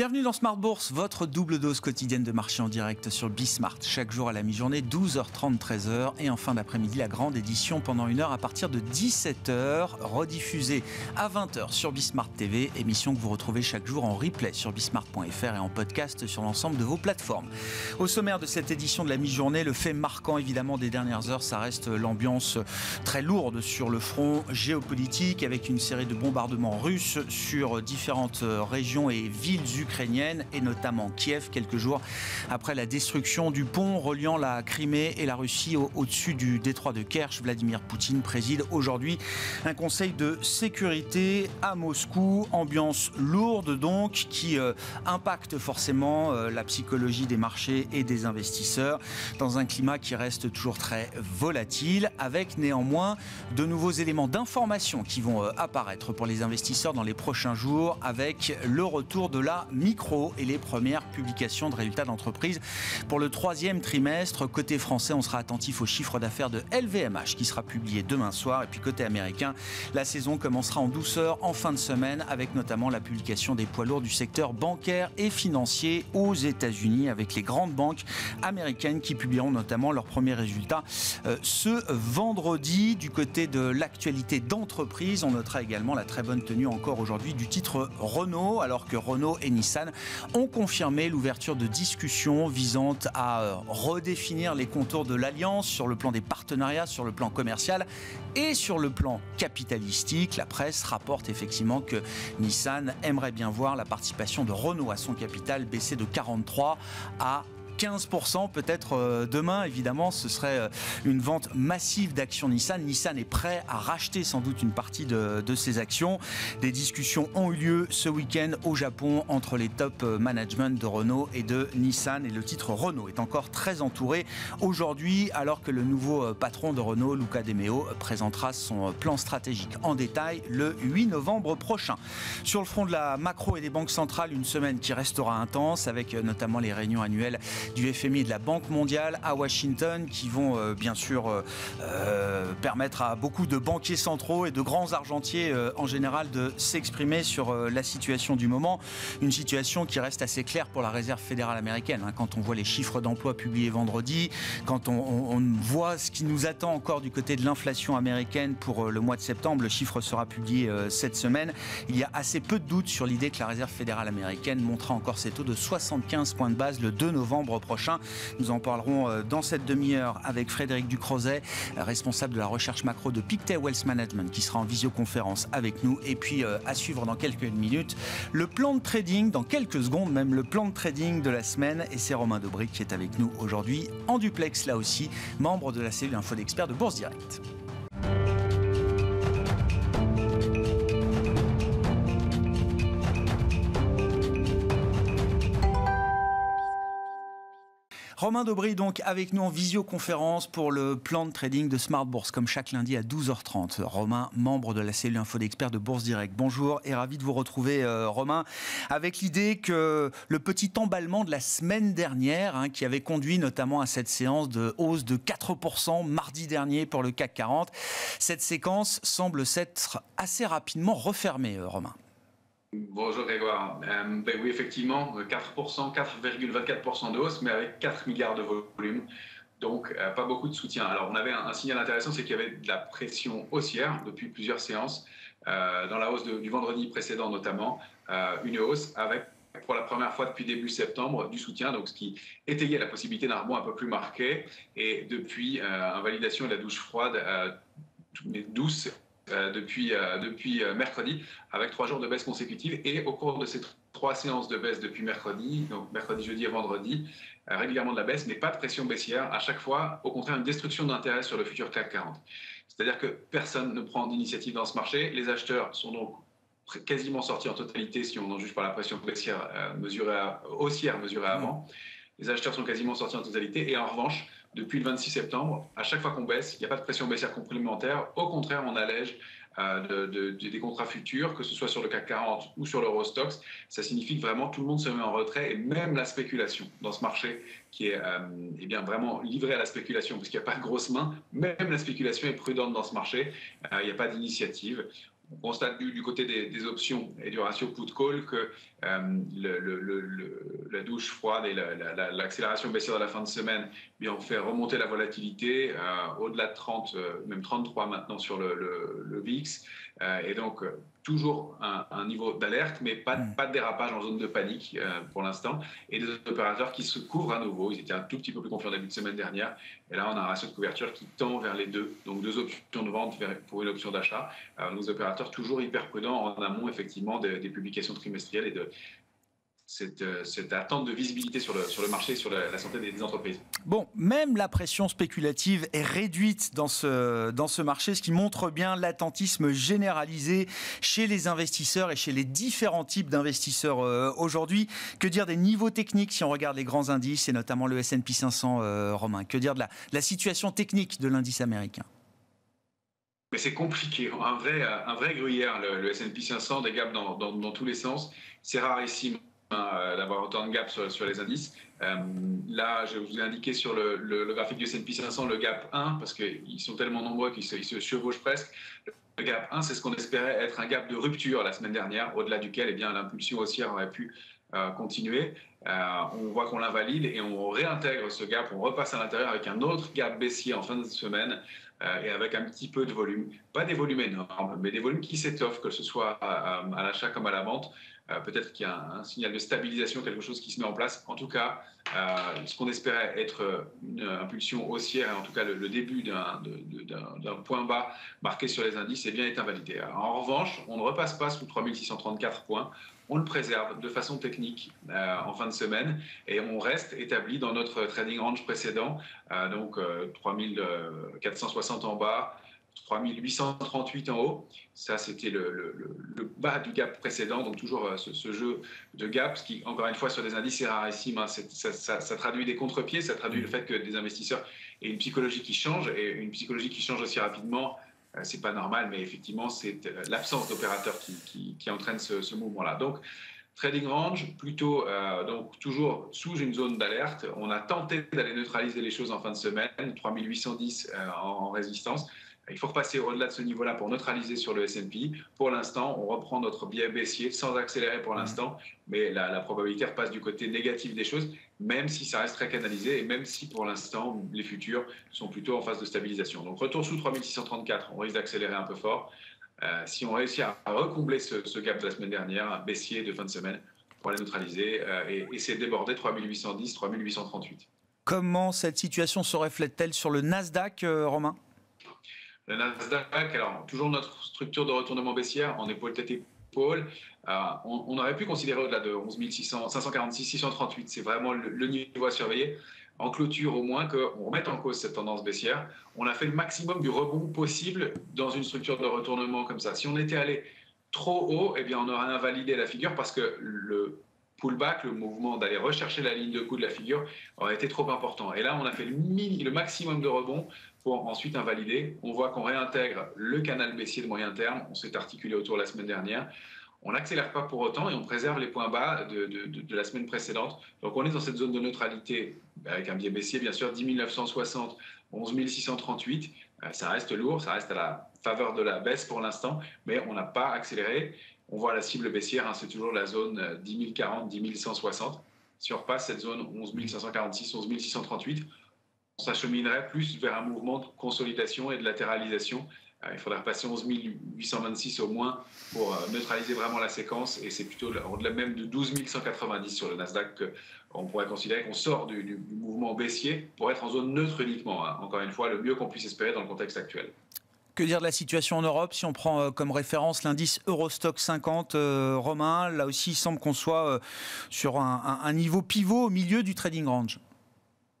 Bienvenue dans Smart Bourse, votre double dose quotidienne de marché en direct sur Bismart. Chaque jour à la mi-journée, 12h30, 13h. Et en fin d'après-midi, la grande édition pendant une heure à partir de 17h, rediffusée à 20h sur Bismart TV. Émission que vous retrouvez chaque jour en replay sur bismart.fr et en podcast sur l'ensemble de vos plateformes. Au sommaire de cette édition de la mi-journée, le fait marquant évidemment des dernières heures, ça reste l'ambiance très lourde sur le front géopolitique avec une série de bombardements russes sur différentes régions et villes ukrainienne et notamment Kiev quelques jours après la destruction du pont reliant la Crimée et la Russie au-dessus du détroit de Kerch. Vladimir Poutine préside aujourd'hui un conseil de sécurité à Moscou. Ambiance lourde donc qui euh, impacte forcément euh, la psychologie des marchés et des investisseurs dans un climat qui reste toujours très volatile avec néanmoins de nouveaux éléments d'information qui vont euh, apparaître pour les investisseurs dans les prochains jours avec le retour de la micro et les premières publications de résultats d'entreprise pour le troisième trimestre. Côté français, on sera attentif au chiffre d'affaires de LVMH qui sera publié demain soir. Et puis côté américain, la saison commencera en douceur en fin de semaine avec notamment la publication des poids lourds du secteur bancaire et financier aux États-Unis avec les grandes banques américaines qui publieront notamment leurs premiers résultats euh, ce vendredi. Du côté de l'actualité d'entreprise, on notera également la très bonne tenue encore aujourd'hui du titre Renault alors que Renault et Nissan ont confirmé l'ouverture de discussions visant à euh, redéfinir les contours de l'alliance sur le plan des partenariats, sur le plan commercial et sur le plan capitalistique. La presse rapporte effectivement que Nissan aimerait bien voir la participation de Renault à son capital baisser de 43 à 15% peut-être euh, demain. Évidemment, ce serait euh, une vente massive d'actions Nissan. Nissan est prêt à racheter sans doute une partie de, de ses actions. Des discussions ont eu lieu ce week-end au Japon entre les top euh, management de Renault et de Nissan. Et le titre Renault est encore très entouré aujourd'hui, alors que le nouveau patron de Renault, Luca De Meo, présentera son plan stratégique en détail le 8 novembre prochain. Sur le front de la macro et des banques centrales, une semaine qui restera intense avec notamment les réunions annuelles du FMI et de la Banque mondiale à Washington qui vont euh, bien sûr euh, euh, permettre à beaucoup de banquiers centraux et de grands argentiers en général de s'exprimer sur la situation du moment. Une situation qui reste assez claire pour la Réserve fédérale américaine. Hein. quand on voit les chiffres d'emploi publiés vendredi, quand on, voit ce qui nous attend encore du côté de l'inflation américaine pour le mois de septembre, le chiffre sera publié cette semaine. Il y a assez peu de doutes sur l'idée que la Réserve fédérale américaine montera encore ses taux de 75 points de base le 2 novembre prochain. Nous en parlerons euh, dans cette demi-heure avec Frédéric Ducrozet, euh, responsable de la recherche macro de Pictet Wealth Management, qui sera en visioconférence avec nous. Et puis euh, à suivre dans quelques minutes le plan de trading, dans quelques secondes même, le plan de trading de la semaine. Et c'est Romain Debric qui est avec nous aujourd'hui en duplex là aussi, membre de la cellule Info d'experts de Bourse Direct. Romain Dobry, donc, avec nous en visioconférence pour le plan de trading de Smart Bourse, comme chaque lundi à 12h30. Romain, membre de la cellule Info d'experts de Bourse Direct. Bonjour et ravi de vous retrouver, euh, Romain, avec l'idée que le petit emballement de la semaine dernière, hein, qui avait conduit notamment à cette séance de hausse de 4% mardi dernier pour le CAC 40, cette séquence semble s'être assez rapidement refermée, euh, Romain. Bonjour Grégoire. Euh, ben oui, effectivement, 4%, 4,24% de hausse, mais avec 4 milliards de volume. Donc, euh, pas beaucoup de soutien. Alors, on avait un, signal intéressant, c'est qu'il y avait de la pression haussière depuis plusieurs séances. Euh, dans la hausse du vendredi précédent, notamment, une hausse avec pour la première fois depuis début septembre du soutien, donc ce qui étayait la possibilité d'un rebond un peu plus marqué. Et depuis invalidation de la douche froide, douce depuis, euh, depuis euh, mercredi, avec trois jours de baisse consécutive. Et au cours de ces trois séances de baisse depuis mercredi, donc mercredi, jeudi et vendredi, régulièrement de la baisse, mais pas de pression baissière. À chaque fois, au contraire, une destruction d'intérêt sur le futur CAC 40. C'est-à-dire que personne ne prend d'initiative dans ce marché. Les acheteurs sont donc quasiment sortis en totalité, si on en juge par la pression baissière mesurée haussière mesurée avant. Les acheteurs sont quasiment sortis en totalité. Et en revanche, depuis le 26 septembre, à chaque fois qu'on baisse, il n'y a pas de pression baissière complémentaire. Au contraire, on allège euh, de, des contrats futurs, que ce soit sur le CAC 40 ou sur l'Eurostox. Ça signifie que vraiment tout le monde se met en retrait et même la spéculation dans ce marché qui est euh, eh bien, vraiment livré à la spéculation parce qu'il n'y a pas de grosses mains, même la spéculation est prudente dans ce marché. Euh, il n'y a pas d'initiative on constate du, côté des, options et du ratio put-call que le, la douche froide et l'accélération baissière de la fin de semaine eh ont fait remonter la volatilité au-delà de 30, même 33 maintenant sur le, VIX. Et donc, toujours un, niveau d'alerte, mais pas, hmm. pas, de dérapage en zone de panique euh, pour l'instant. Et des opérateurs qui se couvrent à nouveau. Ils étaient un tout petit peu plus confiants début de semaine dernière. Et là, on a un ratio de couverture qui tend vers les deux. Donc deux options de vente pour une option d'achat. nos opérateurs toujours hyper prudents en amont, effectivement, des, des publications trimestrielles et de, euh, cette, attente de visibilité sur le, sur le marché, sur la, santé des, entreprises. Bon, même la pression spéculative est réduite dans ce, dans ce marché, ce qui montre bien l'attentisme généralisé chez les investisseurs et chez les différents types d'investisseurs euh, aujourd'hui. Que dire des niveaux techniques si on regarde les grands indices, et notamment le S&P 500 euh, romain? Que dire de la, la situation technique de l'indice américain? Mais c'est compliqué. Un vrai, un vrai gruyère, le, le S&P 500, des gaps dans, dans, dans tous les sens. C'est rarissime d'avoir autant de gap sur, les indices. Euh, là, je vous ai indiqué sur le, graphique du S&P 500 le gap 1, parce qu'ils sont tellement nombreux qu'ils se, chevauchent presque. Le gap 1, c'est ce qu'on espérait être un gap de rupture la semaine dernière, au-delà duquel eh l'impulsion haussière aurait pu euh, continuer. on voit qu'on l'invalide et on réintègre ce gap, on repasse à l'intérieur avec un autre gap baissier en fin de semaine et avec un petit peu de volume. Pas des volumes énormes, mais des volumes qui s'étoffent, que ce soit à l'achat comme à la vente. Euh, peut-être qu'il y a un, signal de stabilisation, quelque chose qui se met en place. En tout cas, euh, ce qu'on espérait être une impulsion haussière, en tout cas le, début d'un point bas marqué sur les indices, est bien est invalidé. en revanche, on ne repasse pas sous 3634 points on le préserve de façon technique euh, en fin de semaine et on reste établi dans notre trading range précédent, donc 3460 en bas, 3838 en haut. Ça, c'était le, bas du gap précédent, donc toujours euh, ce, jeu de gap, ce qui, encore une fois, sur des indices, c'est rarissime. Hein. Ça, traduit des contre-pieds, ça traduit le fait que des investisseurs aient une psychologie qui change, et une psychologie qui change aussi rapidement, euh, c'est pas normal, mais effectivement, c'est euh, l'absence d'opérateurs qui, entraîne ce, mouvement-là. Donc, trading range, plutôt donc toujours sous une zone d'alerte. On a tenté d'aller neutraliser les choses en fin de semaine, 3810 en résistance. Il faut repasser au-delà de ce niveau-là pour neutraliser sur le S&P. Pour l'instant, on reprend notre biais baissier sans accélérer pour l'instant, mais la, probabilité repasse du côté négatif des choses, même si ça reste très canalisé et même si pour l'instant les futurs sont plutôt en phase de stabilisation. Donc retour sous 3634, on risque d'accélérer un peu fort. Euh, si on réussit à recombler ce, gap de la semaine dernière, baissier de fin de semaine, pour les neutraliser euh, et essayer de déborder 3810, 3838. Comment cette situation se reflète-t-elle sur le Nasdaq, euh, Romain? Le Nasdaq, alors toujours notre structure de retournement baissière en épaule tête épaule. Euh, on, aurait pu considérer au-delà de 11 546, 638. C'est vraiment le, niveau à surveiller. En clôture, au moins, qu'on remette en cause cette tendance baissière. On a fait le maximum du rebond possible dans une structure de retournement comme ça. Si on était allé trop haut, eh bien, on aurait invalidé la figure parce que le pullback, le mouvement d'aller rechercher la ligne de coup de la figure, aurait été trop important. Et là, on a fait le, maximum de rebond pour ensuite invalider. On voit qu'on réintègre le canal baissier de moyen terme. On s'est articulé autour la semaine dernière. On n'accélère pas pour autant et on préserve les points bas de, de, la semaine précédente. Donc on est dans cette zone de neutralité avec un biais baissier, bien sûr, 10 960, 11 638. Ça reste lourd, ça reste à la faveur de la baisse pour l'instant, mais on n'a pas accéléré. On voit la cible baissière, hein, c'est toujours la zone 10 040, 10 160. Si on repasse cette zone 11 546, 11 638, on s'acheminerait plus vers un mouvement de consolidation et de latéralisation. Euh, il faudrait passer 11 826 au moins pour euh, neutraliser vraiment la séquence et c'est plutôt au-delà même de 12 190 sur le Nasdaq qu'on pourrait considérer qu'on sort du, mouvement baissier pour être en zone neutre uniquement. Hein. Encore une fois, le mieux qu'on puisse espérer dans le contexte actuel. Que dire de la situation en Europe Si on prend euh, comme référence l'indice Eurostock 50 romain, là aussi il semble qu'on soit sur un niveau pivot au milieu du trading range.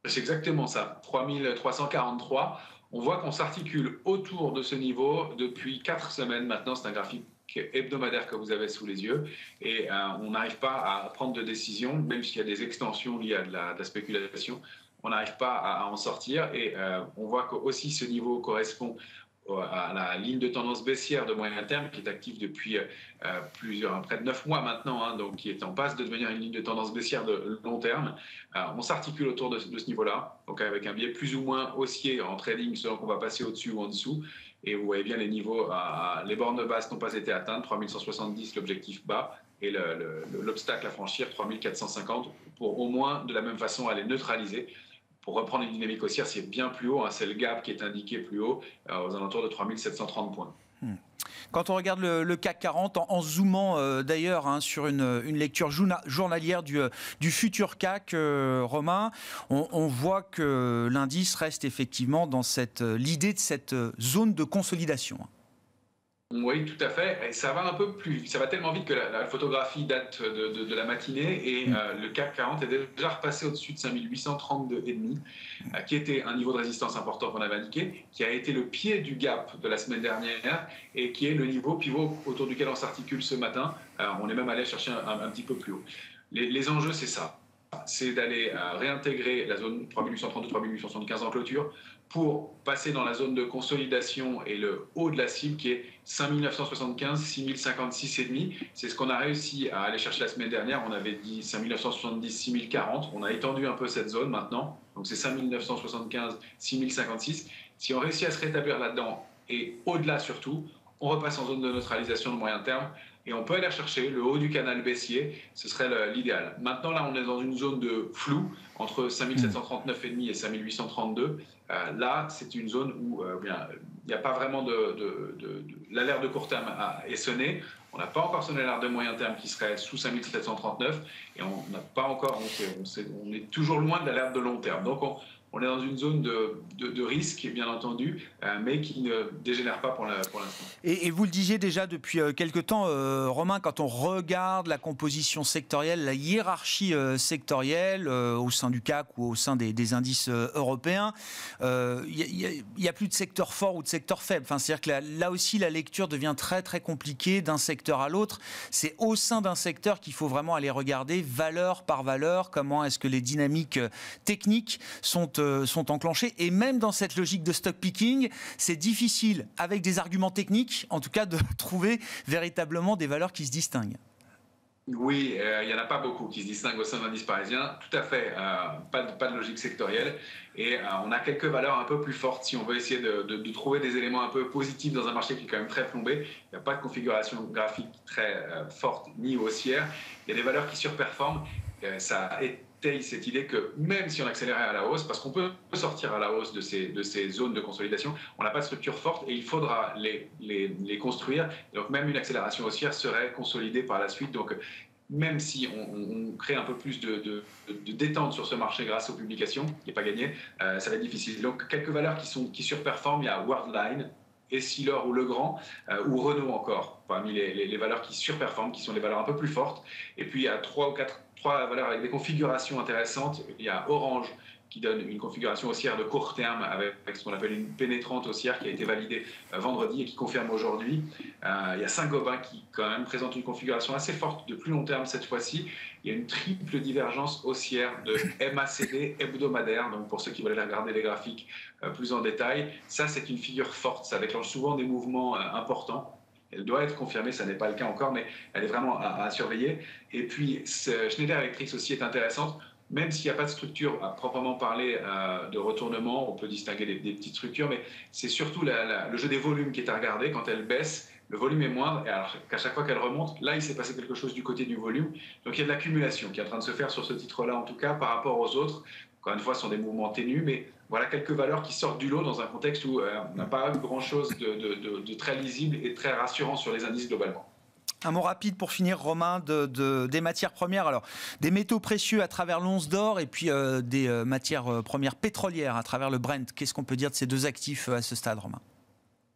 C'est exactement ça, 3343. On voit qu'on s'articule autour de ce niveau depuis quatre semaines maintenant. C'est un graphique hebdomadaire que vous avez sous les yeux et euh, on n'arrive pas à prendre de décision, même s'il y a des extensions liées à de la, spéculation. On n'arrive pas à, en sortir et euh, on voit que aussi ce niveau correspond à la ligne de tendance baissière de moyen terme qui est active depuis euh, près de 9 mois maintenant, hein, donc qui est en passe de devenir une ligne de tendance baissière de long terme. Euh, on s'articule autour de, ce niveau-là, donc avec un biais plus ou moins haussier en trading selon qu'on va passer au-dessus ou en dessous. Et vous voyez bien les niveaux, les bornes basses n'ont pas été atteintes, 3170 l'objectif bas et l'obstacle à franchir 3450 pour au moins de la même façon aller neutraliser pour reprendre une dynamique haussière, c'est bien plus haut. Hein, c'est le gap qui est indiqué plus haut, euh, aux alentours de 3730 points. Hmm. Quand on regarde le, CAC 40, en, zoomant euh, d'ailleurs hein, sur une, lecture journalière euh, du futur CAC romain, on, voit que l'indice reste effectivement dans l'idée de cette zone de consolidation. Oui, tout à fait. Et ça va un peu plus, ça va tellement vite que la, photographie date de, la matinée et mm. euh, le CAC 40 est déjà repassé au-dessus de 5832,5, euh, qui était un niveau de résistance important qu'on avait indiqué, qui a été le pied du gap de la semaine dernière et qui est le niveau pivot autour duquel on s'articule ce matin. Euh, on est même allé chercher un, petit peu plus haut. les enjeux, c'est ça c'est d'aller réintégrer la zone 3832-3875 en clôture pour passer dans la zone de consolidation et le haut de la cible qui est 5975, 6056,5. C'est ce qu'on a réussi à aller chercher la semaine dernière. On avait dit 5970, 6040. On a étendu un peu cette zone maintenant. Donc c'est 5975, 6056. Si on réussit à se rétablir là-dedans et au-delà surtout, on repasse en zone de neutralisation de moyen terme et on peut aller chercher le haut du canal baissier, ce serait l'idéal. Maintenant, là, on est dans une zone de flou entre 5739,5 et 5832. Euh, là, c'est une zone où euh, il n'y a pas vraiment de, l'alerte de court terme est sonnée. On n'a pas encore sonné l'alerte de moyen terme qui serait sous 5739 et on n'a pas encore, on, on, est toujours loin de l'alerte de long terme. Donc, on, on est dans une zone de, de, risque, bien entendu, euh, mais qui ne dégénère pas pour l'instant. et, vous le disiez déjà depuis euh, quelques temps, euh, Romain, quand on regarde la composition sectorielle, la hiérarchie sectorielle au sein du CAC ou au sein des, indices européens, il n'y a, plus de secteur fort ou de secteur faible. Enfin, C'est-à-dire que là, aussi, la lecture devient très très compliquée d'un secteur à l'autre. C'est au sein d'un secteur qu'il faut vraiment aller regarder valeur par valeur, comment est-ce que les dynamiques techniques sont euh, sont enclenchés. Et même dans cette logique de stock picking, c'est difficile, avec des arguments techniques, en tout cas, de trouver véritablement des valeurs qui se distinguent. Oui, euh, il n'y en a pas beaucoup qui se distinguent au sein de l'indice parisien. Tout à fait, euh, pas, de, pas, de, logique sectorielle. Et on a quelques valeurs un peu plus fortes si on veut essayer de, de, trouver des éléments un peu positifs dans un marché qui est quand même très plombé. Il n'y a pas de configuration graphique très forte ni haussière. Il y a des valeurs qui surperforment. ça est cette idée que même si on accélérait à la hausse, parce qu'on peut sortir à la hausse de ces, de ces zones de consolidation, on n'a pas de structure forte et il faudra les, les, les, construire. Donc même une accélération haussière serait consolidée par la suite. Donc même si on, crée un peu plus de, de, détente sur ce marché grâce aux publications, qui n'est pas gagné, euh, ça va être difficile. Donc quelques valeurs qui, sont, qui surperforment, il y a Worldline, Essilor ou Legrand, euh, ou Renault encore, parmi les, les, valeurs qui surperforment, qui sont les valeurs un peu plus fortes. Et puis il y a trois ou quatre trois valeurs avec des configurations intéressantes. Il y a Orange qui donne une configuration haussière de court terme avec, ce qu'on appelle une pénétrante haussière qui a été validée euh, vendredi et qui confirme aujourd'hui. Euh, il y a Saint-Gobain qui quand même présente une configuration assez forte de plus long terme cette fois-ci. Il y a une triple divergence haussière de MACD hebdomadaire, donc pour ceux qui veulent regarder les graphiques euh, plus en détail. Ça, c'est une figure forte, ça déclenche souvent des mouvements importants. Elle doit être confirmée, ça n'est pas le cas encore, mais elle est vraiment à, surveiller. Et puis, Schneider Electric aussi est intéressante, même s'il n'y a pas de structure à proprement parler euh, de retournement, on peut distinguer des, petites structures, mais c'est surtout le jeu des volumes qui est à regarder. Quand elle baisse, le volume est moindre, et alors qu'à chaque fois qu'elle remonte, là, il s'est passé quelque chose du côté du volume. Donc il y a de l'accumulation qui est en train de se faire sur ce titre-là, en tout cas, par rapport aux autres. Encore une fois, ce sont des mouvements ténus, mais voilà quelques valeurs qui sortent du lot dans un contexte où euh, on n'a pas grand-chose de, très lisible et très rassurant sur les indices globalement. Un mot rapide pour finir, Romain, de, des matières premières. Alors, des métaux précieux à travers l'once d'or et puis euh, des euh, matières premières pétrolières à travers le Brent. Qu'est-ce qu'on peut dire de ces deux actifs à ce stade, Romain?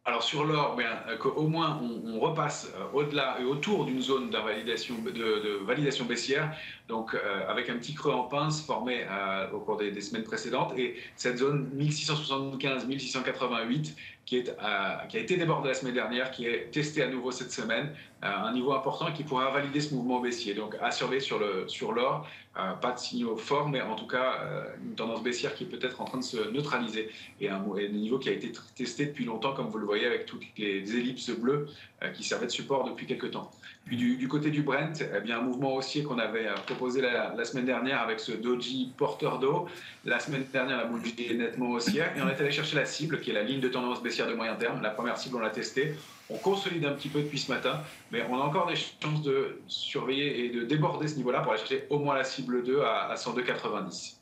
Alors sur l'or, euh, qu'au moins on, repasse euh, au-delà et autour d'une zone de, validation baissière, donc euh, avec un petit creux en pince formé au cours des, semaines précédentes, et cette zone 1675-1688 qui, est, qui a été débordée la semaine dernière, qui est testée à nouveau cette semaine, un niveau important qui pourra valider ce mouvement baissier. Donc à surveiller sur l'or, sur Euh, pas de signaux forts, mais en tout cas une tendance baissière qui est peut-être en train de se neutraliser et un, niveau qui a été testé depuis longtemps, comme vous le voyez avec toutes les ellipses bleues qui servaient de support depuis quelques temps. Puis du, côté du Brent, eh bien, un mouvement haussier qu'on avait proposé la, semaine dernière avec ce doji porteur d'eau. La semaine dernière, la bougie est nettement haussière et on est allé chercher la cible qui est la ligne de tendance baissière de moyen terme. La première cible, on l'a testée. On consolide un petit peu depuis ce matin, mais on a encore des chances de surveiller et de déborder ce niveau-là pour aller chercher au moins la cible 2 à, 102,90.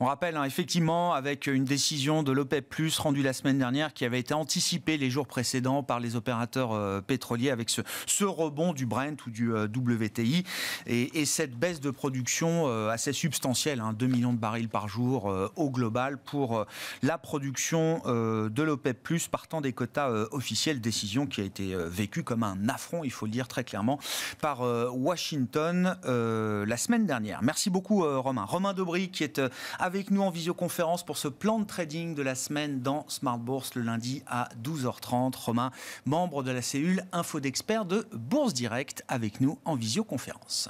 On rappelle hein, effectivement avec une décision de l'OPEP Plus rendue la semaine dernière qui avait été anticipée les jours précédents par les opérateurs euh, pétroliers avec ce, rebond du Brent ou du euh, WTI et, cette baisse de production euh, assez substantielle, 2 hein, millions de barils par jour au global pour la production de l'OPEP Plus partant des quotas officiels, décision qui a été vécue comme un affront, il faut le dire très clairement, par Washington la semaine dernière. Merci beaucoup Romain. Romain Dobry qui est avec nous en visioconférence pour ce plan de trading de la semaine dans Smart Bourse le lundi à 12h30. Romain, membre de la cellule Info d'experts de Bourse Direct, avec nous en visioconférence.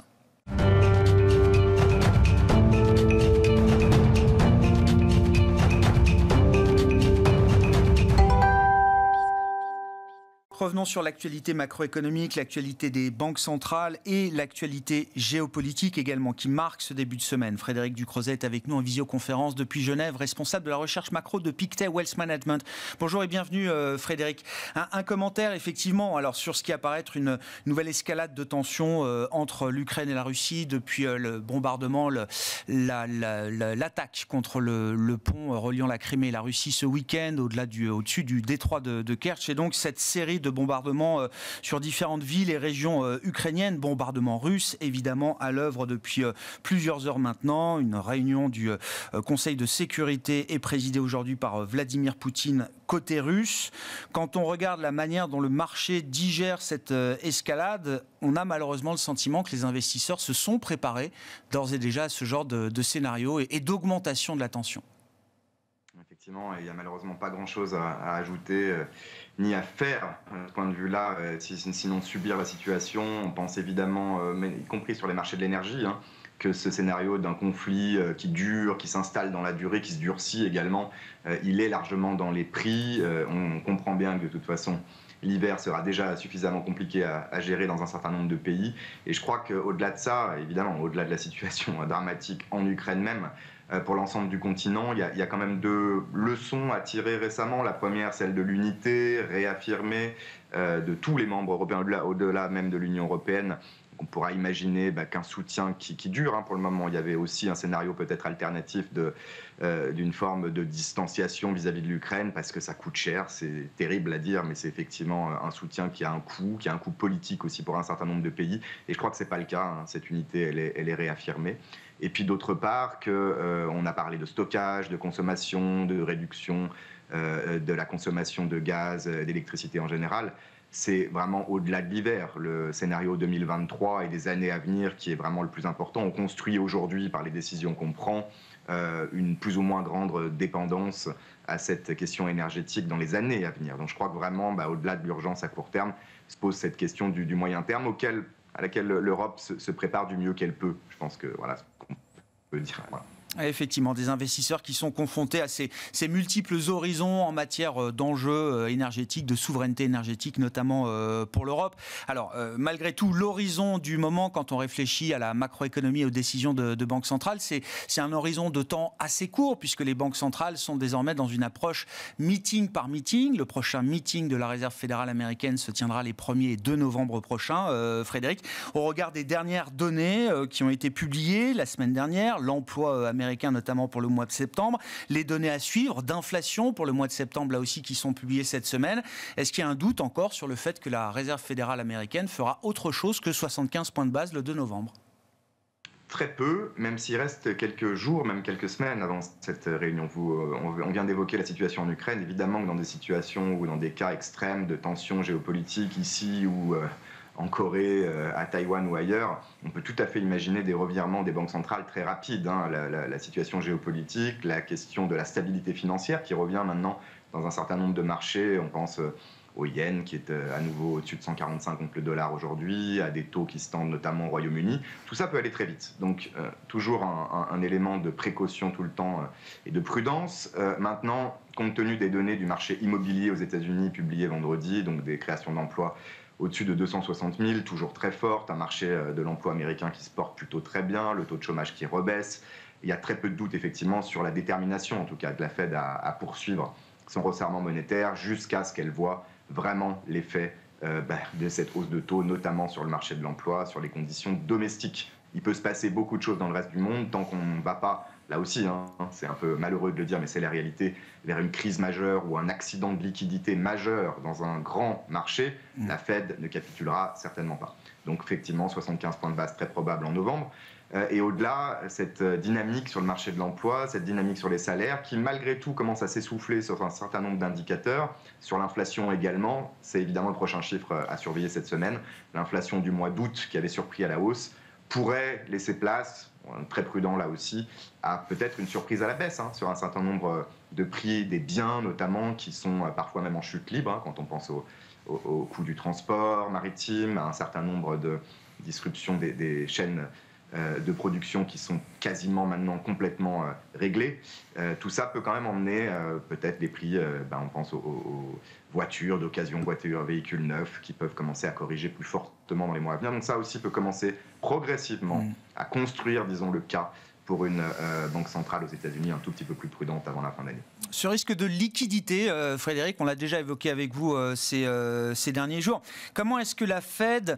Revenons sur l'actualité macroéconomique, l'actualité des banques centrales et l'actualité géopolitique également qui marque ce début de semaine. Frédéric Ducrozet est avec nous en visioconférence depuis Genève, responsable de la recherche macro de Pictet Wealth Management. Bonjour et bienvenue euh, Frédéric. Un, commentaire effectivement alors sur ce qui apparaît être une nouvelle escalade de tensions euh, entre l'Ukraine et la Russie depuis euh, le bombardement, l'attaque contre le, pont reliant la Crimée et la Russie ce week-end au-delà du, au-dessus du détroit de, de Kerch et donc cette série de bombardements euh, sur différentes villes et régions euh, ukrainiennes, bombardements russes évidemment à l'œuvre depuis euh, plusieurs heures maintenant. Une réunion du Conseil de sécurité est présidée aujourd'hui par Vladimir Poutine côté russe. Quand on regarde la manière dont le marché digère cette escalade, on a malheureusement le sentiment que les investisseurs se sont préparés d'ores et déjà à ce genre de, scénario et, d'augmentation de la tension. Il n'y a malheureusement pas grand-chose à, ajouter ni à faire, de ce point de vue-là, euh, sinon subir la situation. On pense évidemment, euh, y compris sur les marchés de l'énergie, hein, que ce scénario d'un conflit euh, qui dure, qui s'installe dans la durée, qui se durcit également, il est largement dans les prix. on comprend bien que de toute façon, l'hiver sera déjà suffisamment compliqué à, gérer dans un certain nombre de pays. Et je crois qu'au-delà de ça, évidemment, au-delà de la situation dramatique en Ukraine même, euh, pour l'ensemble du continent. Il y, a, quand même deux leçons à tirer récemment. La première, celle de l'unité réaffirmée euh, de tous les membres européens, au-delà même de l'Union européenne. On pourra imaginer bah, qu'un soutien qui, dure hein, pour le moment. Il y avait aussi un scénario peut-être alternatif euh, d'une forme de distanciation vis-à-vis de l'Ukraine parce que ça coûte cher. C'est terrible à dire, mais c'est effectivement un soutien qui a un coût, qui a un coût politique aussi pour un certain nombre de pays. Et je crois que c'est pas le cas. Hein. Cette unité, elle est, réaffirmée. Et puis d'autre part, qu'on euh, a parlé de stockage, de consommation, de réduction euh, de la consommation de gaz, euh, d'électricité en général. C'est vraiment au-delà de l'hiver, le scénario 2023 et des années à venir qui est vraiment le plus important. On construit aujourd'hui, par les décisions qu'on prend, une plus ou moins grande dépendance à cette question énergétique dans les années à venir. Donc je crois que vraiment, bah, au-delà de l'urgence à court terme, se pose cette question du, moyen terme auquel à laquelle l'Europe se, prépare du mieux qu'elle peut. Je pense que voilà ce qu'on peut dire. Effectivement, des investisseurs qui sont confrontés à ces, multiples horizons en matière euh, d'enjeux euh, énergétiques, de souveraineté énergétique, notamment euh, pour l'Europe. Alors, malgré tout, l'horizon du moment, quand on réfléchit à la macroéconomie et aux décisions de, de banque centrale, c'est un horizon de temps assez court, puisque les banques centrales sont désormais dans une approche meeting par meeting. Le prochain meeting de la Réserve fédérale américaine se tiendra les 1er et 2 novembre prochains. Frédéric, au regard des dernières données qui ont été publiées la semaine dernière, l'emploi américain notamment pour le mois de septembre. Les données à suivre d'inflation pour le mois de septembre, là aussi, qui sont publiées cette semaine. Est-ce qu'il y a un doute encore sur le fait que la Réserve fédérale américaine fera autre chose que 75 points de base le 2 novembre? Très peu, même s'il reste quelques jours, même quelques semaines avant cette réunion. Euh, on vient d'évoquer la situation en Ukraine. Évidemment que dans des situations ou dans des cas extrêmes de tensions géopolitiques ici ou euh, en Corée, euh, à Taïwan ou ailleurs, on peut tout à fait imaginer des revirements des banques centrales très rapides. Hein. La, situation géopolitique, la question de la stabilité financière qui revient maintenant dans un certain nombre de marchés. On pense euh, au yen qui est à nouveau au-dessus de 145 contre le dollar aujourd'hui, à des taux qui se tendent notamment au Royaume-Uni. Tout ça peut aller très vite. Donc toujours un, élément de précaution tout le temps et de prudence. maintenant, compte tenu des données du marché immobilier aux États-Unis publiées vendredi, donc des créations d'emplois au-dessus de 260 000, toujours très forte, un marché euh, de l'emploi américain qui se porte plutôt très bien, le taux de chômage qui rebaisse. Il y a très peu de doutes effectivement sur la détermination, en tout cas, de la Fed à, poursuivre son resserrement monétaire jusqu'à ce qu'elle voit vraiment l'effet euh, bah, de cette hausse de taux, notamment sur le marché de l'emploi, sur les conditions domestiques. Il peut se passer beaucoup de choses dans le reste du monde tant qu'on ne va pas là aussi, hein, c'est un peu malheureux de le dire, mais c'est la réalité, vers une crise majeure ou un accident de liquidité majeur dans un grand marché, mm. la Fed ne capitulera certainement pas. Donc effectivement, 75 points de base très probable en novembre. Euh, et au-delà, cette dynamique sur le marché de l'emploi, cette dynamique sur les salaires, qui malgré tout commence à s'essouffler sur un certain nombre d'indicateurs, sur l'inflation également, c'est évidemment le prochain chiffre à surveiller cette semaine, l'inflation du mois d'août qui avait surpris à la hausse, pourrait laisser place très prudent là aussi, à peut-être une surprise à la baisse hein, sur un certain nombre de prix des biens notamment qui sont euh, parfois même en chute libre hein, quand on pense au, coût du transport maritime, à un certain nombre de disruptions des, chaînes euh, de production qui sont quasiment maintenant complètement euh, réglées. tout ça peut quand même emmener peut-être des prix, ben, on pense aux, voitures d'occasion, voitures, véhicules neufs qui peuvent commencer à corriger plus fortement dans les mois à venir. Donc ça aussi peut commencer progressivement mm. à construire, disons, le cas pour une euh, banque centrale aux États-Unis un tout petit peu plus prudente avant la fin d'année. Ce risque de liquidité, euh, Frédéric, on l'a déjà évoqué avec vous euh, ces, ces, derniers jours. Comment est-ce que la Fed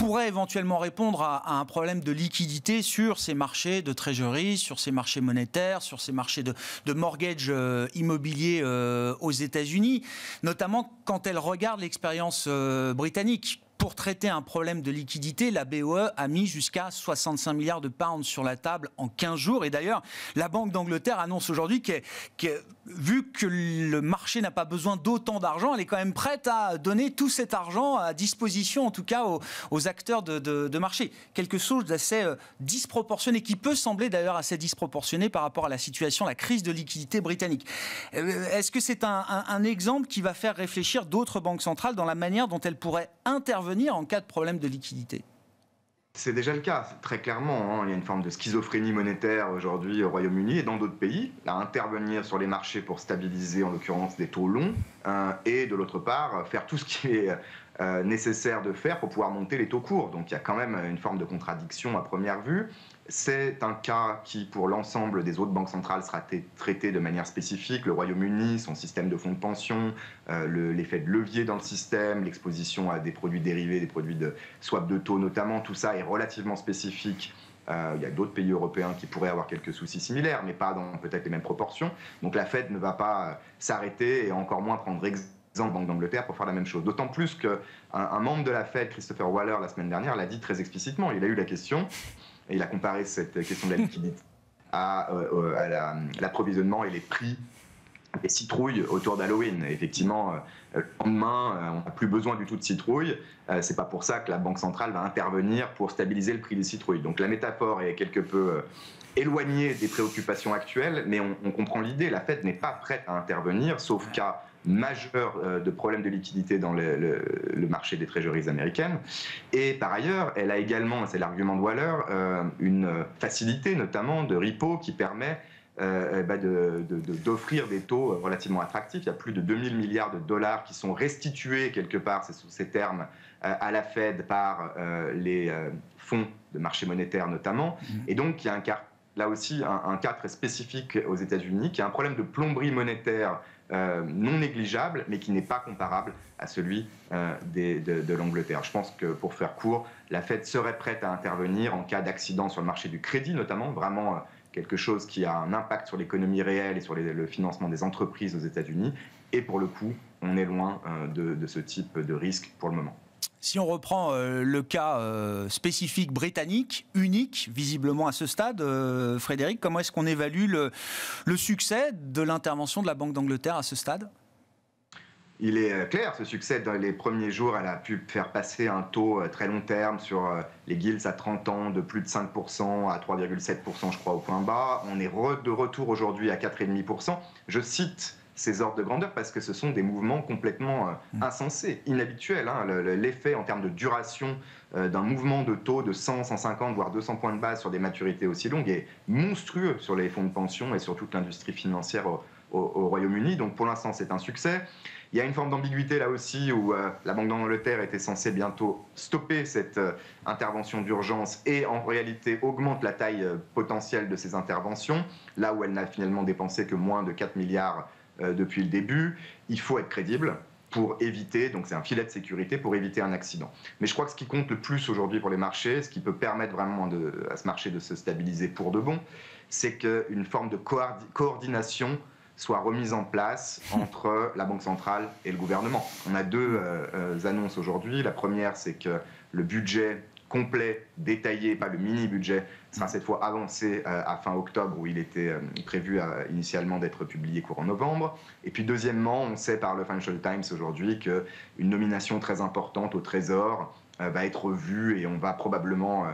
pourrait éventuellement répondre à, un problème de liquidité sur ces marchés de trésorerie, sur ces marchés monétaires, sur ces marchés de, mortgage euh, euh, aux États-Unis, notamment quand elle regarde l'expérience euh, britannique pour traiter un problème de liquidité, la BOE a mis jusqu'à 65 milliards de pounds sur la table en 15 jours. Et d'ailleurs, la Banque d'Angleterre annonce aujourd'hui que, vu que le marché n'a pas besoin d'autant d'argent, elle est quand même prête à donner tout cet argent à disposition, en tout cas aux, acteurs de, marché. Quelque chose d'assez euh, disproportionné, qui peut sembler d'ailleurs assez disproportionné par rapport à la situation, la crise de liquidité britannique. Euh, est-ce que c'est un exemple qui va faire réfléchir d'autres banques centrales dans la manière dont elles pourraient intervenir en cas de problème de liquidité c'est déjà le cas, très clairement. Hein. Il y a une forme de schizophrénie monétaire aujourd'hui au Royaume-Uni et dans d'autres pays, intervenir sur les marchés pour stabiliser en l'occurrence des taux longs, hein, et de l'autre part, faire tout ce qui est euh, nécessaire de faire pour pouvoir monter les taux courts. Donc il y a quand même une forme de contradiction à première vue. C'est un cas qui, pour l'ensemble des autres banques centrales, sera traité de manière spécifique. Le Royaume-Uni, son système de fonds de pension, euh, l'effet de levier dans le système, l'exposition à des produits dérivés, des produits de swap de taux notamment, tout ça est relativement spécifique. Euh, il y a d'autres pays européens qui pourraient avoir quelques soucis similaires, mais pas dans peut-être les mêmes proportions. Donc la Fed ne va pas s'arrêter et encore moins prendre Banque d'Angleterre pour faire la même chose. D'autant plus qu'un un membre de la Fed, Christopher Waller, la semaine dernière, l'a dit très explicitement. Il a eu la question et il a comparé cette question de la liquidité à, euh, l'approvisionnement et les prix des citrouilles autour d'Halloween. Effectivement, euh, le lendemain, euh, on n'a plus besoin du tout de citrouilles. C'est pas pour ça que la Banque centrale va intervenir pour stabiliser le prix des citrouilles. Donc la métaphore est quelque peu éloignée des préoccupations actuelles, mais on, on comprend l'idée. La Fed n'est pas prête à intervenir, sauf cas majeur euh, de problèmes de liquidité dans le, marché des trésoreries américaines. Et par ailleurs, elle a également, c'est l'argument de Waller, euh, une facilité notamment de repo qui permet euh, bah, d'offrir des taux relativement attractifs. Il y a plus de 2000 milliards de dollars qui sont restitués quelque part, c'est sous ces termes, à la Fed par les fonds de marché monétaire notamment. Mmh. Et donc, il y a un là aussi un, un cas très spécifique aux États-Unis, qui est un problème de plomberie monétaire euh, non négligeable, mais qui n'est pas comparable à celui euh, de, l'Angleterre. Je pense que pour faire court, la Fed serait prête à intervenir en cas d'accident sur le marché du crédit, notamment, vraiment euh, quelque chose qui a un impact sur l'économie réelle et sur le financement des entreprises aux États-Unis. Et pour le coup, on est loin de ce type de risque pour le moment. Si on reprend euh, le cas euh, spécifique britannique, unique visiblement à ce stade, euh, Frédéric, comment est-ce qu'on évalue le, succès de l'intervention de la Banque d'Angleterre à ce stade? Il est clair, ce succès, dans les premiers jours, elle a pu faire passer un taux très long terme sur les guilds à 30 ans de plus de 5% à 3,7%, je crois, au point bas. On est de retour aujourd'hui à 4,5%. Je cite ces ordres de grandeur parce que ce sont des mouvements complètement euh, mm. insensés, inhabituels. Hein. L'effet en termes de duration euh, d'un mouvement de taux de 100, 150, voire 200 points de base sur des maturités aussi longues est monstrueux sur les fonds de pension et sur toute l'industrie financière au Royaume-Uni. Donc pour l'instant, c'est un succès. Il y a une forme d'ambiguïté là aussi où euh, la Banque d'Angleterre était censée bientôt stopper cette euh, intervention d'urgence et en réalité augmente la taille euh, potentielle de ces interventions, là où elle n'a finalement dépensé que moins de 4 milliards depuis le début. Il faut être crédible pour éviter, donc c'est un filet de sécurité pour éviter un accident. Mais je crois que ce qui compte le plus aujourd'hui pour les marchés, ce qui peut permettre vraiment à ce marché de se stabiliser pour de bon, c'est qu'une forme de coordination soit remise en place entre la Banque centrale et le gouvernement. On a deux euh, euh, annonces aujourd'hui. La première, c'est que le budget complet, détaillé, pas le mini-budget, sera cette fois avancé euh, à fin octobre où il était prévu initialement d'être publié courant novembre. Et puis deuxièmement, on sait par le Financial Times aujourd'hui qu'une nomination très importante au Trésor va être vue et on va probablement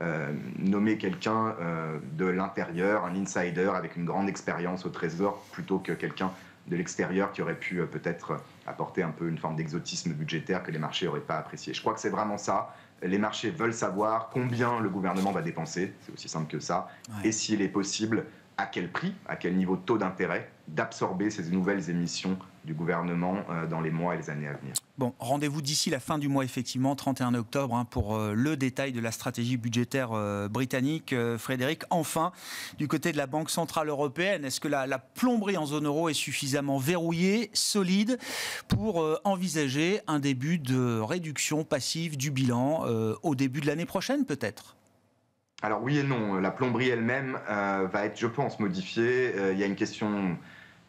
euh, nommer quelqu'un euh, de l'intérieur, un insider avec une grande expérience au trésor, plutôt que quelqu'un de l'extérieur qui aurait pu euh, peut-être apporter un peu une forme d'exotisme budgétaire que les marchés n'auraient pas apprécié. Je crois que c'est vraiment ça. Les marchés veulent savoir combien le gouvernement va dépenser, c'est aussi simple que ça, et s'il est possible, à quel prix, à quel niveau de taux d'intérêt, d'absorber ces nouvelles émissions du gouvernement euh, dans les mois et les années à venir. Bon, rendez-vous d'ici la fin du mois, effectivement, 31 octobre, hein, pour euh, le détail de la stratégie budgétaire euh, britannique. Frédéric, enfin, du côté de la Banque Centrale Européenne, est-ce que la, la, plomberie en zone euro est suffisamment verrouillée, solide, pour envisager un début de réduction passive du bilan au début de l'année prochaine, peut-être? Alors oui et non. La plomberie elle-même va être, je pense, modifiée. il y a une question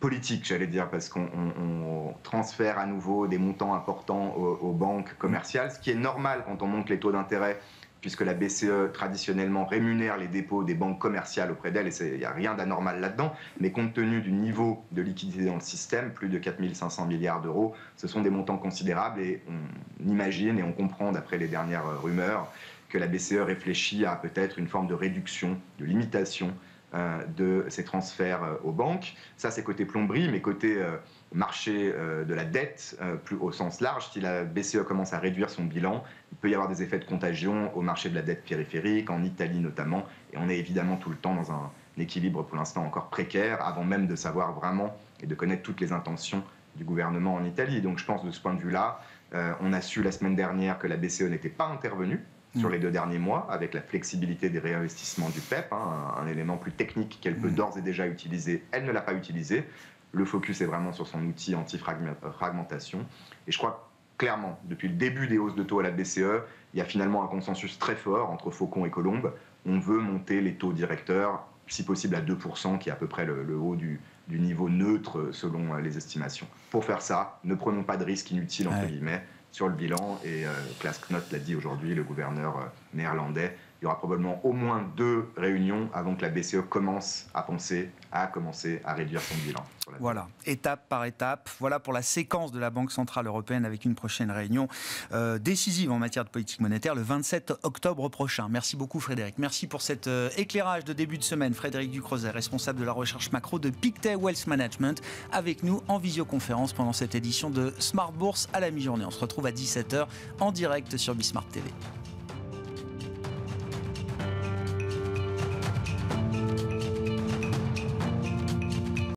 politique, j'allais dire, parce qu'on transfère à nouveau des montants importants aux, banques commerciales, ce qui est normal quand on monte les taux d'intérêt, puisque la BCE traditionnellement rémunère les dépôts des banques commerciales auprès d'elle, et il n'y a rien d'anormal là-dedans, mais compte tenu du niveau de liquidité dans le système, plus de 4500 milliards d'euros, ce sont des montants considérables, et on imagine et on comprend, d'après les dernières rumeurs, que la BCE réfléchit à peut-être une forme de réduction, de limitation de ces transferts euh, aux banques. Ça, c'est côté plomberie, mais côté euh, marché de la dette, plus au sens large, si la BCE commence à réduire son bilan, il peut y avoir des effets de contagion au marché de la dette périphérique, en Italie notamment, et on est évidemment tout le temps dans un équilibre pour l'instant encore précaire, avant même de savoir vraiment et de connaître toutes les intentions du gouvernement en Italie. Donc je pense de ce point de vue-là, on a su la semaine dernière que la BCE n'était pas intervenue sur mm. les deux derniers mois, avec la flexibilité des réinvestissements du PEP, hein, un, élément plus technique qu'elle peut mm. d'ores et déjà utiliser. Elle ne l'a pas utilisé. Le focus est vraiment sur son outil anti-fragmentation. Et je crois clairement, depuis le début des hausses de taux à la BCE, il y a finalement un consensus très fort entre Faucon et Colombe. On veut monter les taux directeurs, si possible à 2%, qui est à peu près le, haut du, niveau neutre selon les estimations. Pour faire ça, ne prenons pas de risques inutiles, entre guillemets sur le bilan. Et euh, Klaas Knot l'a dit aujourd'hui, le gouverneur euh, néerlandais. Il y aura probablement au moins deux réunions avant que la BCE commence à penser à commencer à réduire son bilan. Voilà, étape par étape. Voilà pour la séquence de la Banque Centrale Européenne avec une prochaine réunion euh, décisive en matière de politique monétaire le 27 octobre prochain. Merci beaucoup Frédéric. Merci pour cet euh, éclairage de début de semaine. Frédéric Ducrozet, responsable de la recherche macro de Pictet Wealth Management, avec nous en visioconférence pendant cette édition de Smart Bourse à la mi-journée. On se retrouve à 17h en direct sur Bismart TV.